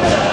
Thank